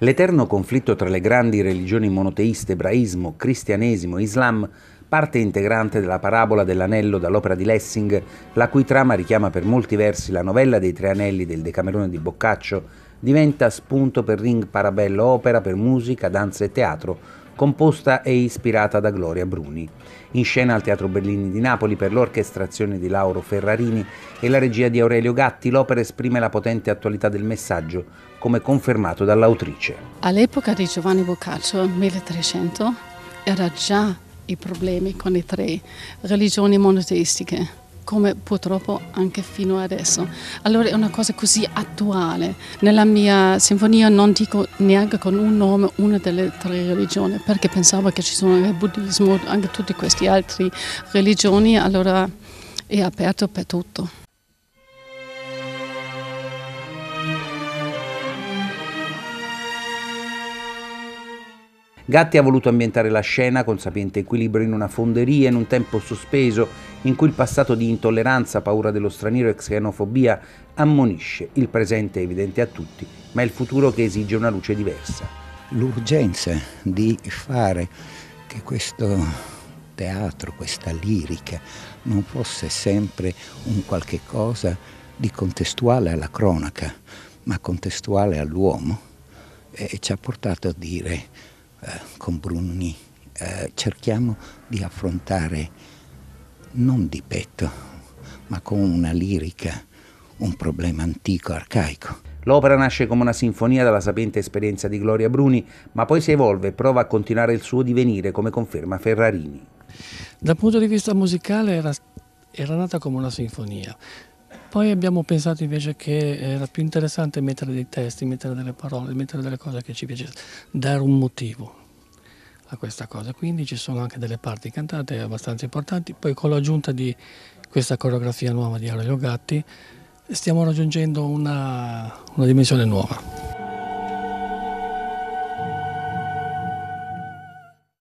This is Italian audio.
L'eterno conflitto tra le grandi religioni monoteiste, ebraismo, cristianesimo e islam, parte integrante della parabola dell'anello dall'opera di Lessing, la cui trama richiama per molti versi la novella dei tre anelli del Decamerone di Boccaccio, diventa spunto per Ring Parabello opera per musica, danza e teatro, composta e ispirata da Gloria Bruni. In scena al Teatro Bellini di Napoli per l'orchestrazione di Lauro Ferrarini e la regia di Aurelio Gatti, l'opera esprime la potente attualità del messaggio, come confermato dall'autrice. All'epoca di Giovanni Boccaccio, 1300, era già i problemi con le tre religioni monoteistiche come purtroppo anche fino adesso. Allora è una cosa così attuale. Nella mia sinfonia non dico neanche con un nome una delle tre religioni, perché pensavo che ci sono il buddismo, anche tutte queste altre religioni, allora è aperto per tutto. Gatti ha voluto ambientare la scena con sapiente equilibrio in una fonderia in un tempo sospeso in cui il passato di intolleranza, paura dello straniero e xenofobia ammonisce. Il presente è evidente a tutti, ma è il futuro che esige una luce diversa. L'urgenza di fare che questo teatro, questa lirica, non fosse sempre un qualche cosa di contestuale alla cronaca, ma contestuale all'uomo, e ci ha portato a dire eh, con Bruni eh, cerchiamo di affrontare non di petto, ma con una lirica, un problema antico, arcaico. L'opera nasce come una sinfonia dalla sapiente esperienza di Gloria Bruni, ma poi si evolve e prova a continuare il suo divenire, come conferma Ferrarini. Dal punto di vista musicale era, era nata come una sinfonia. Poi abbiamo pensato invece che era più interessante mettere dei testi, mettere delle parole, mettere delle cose che ci piacevano, dare un motivo a questa cosa. Quindi ci sono anche delle parti cantate abbastanza importanti. Poi con l'aggiunta di questa coreografia nuova di Aurelio Gatti stiamo raggiungendo una, una dimensione nuova.